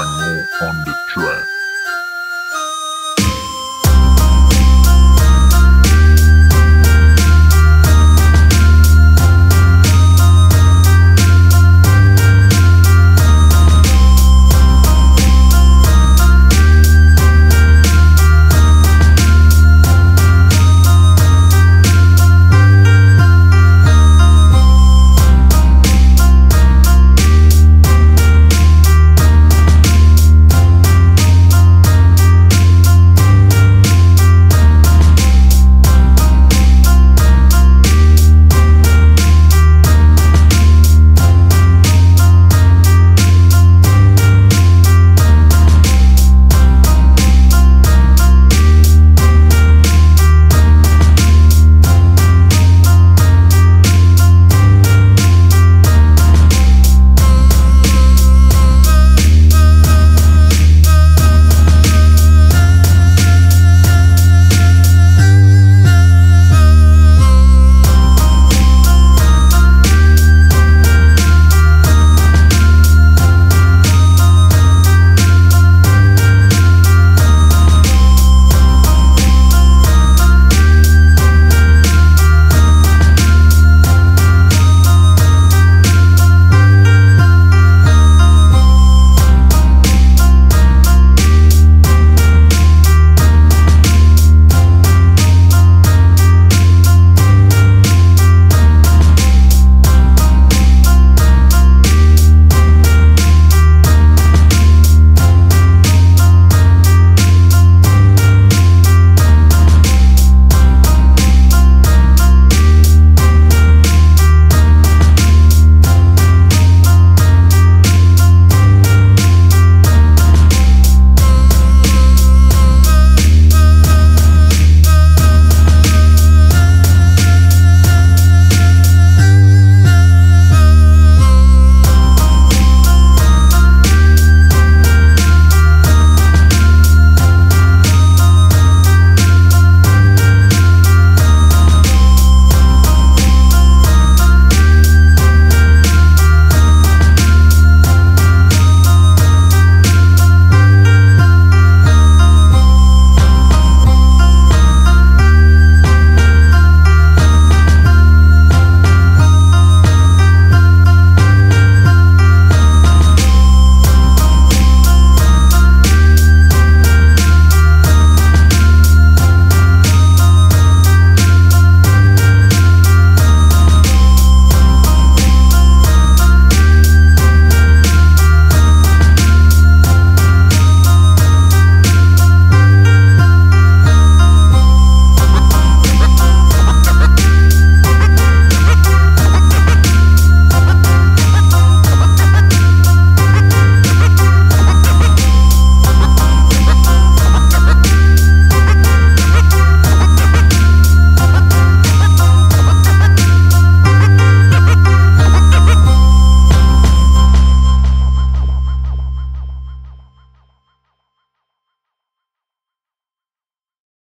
Primal on the track.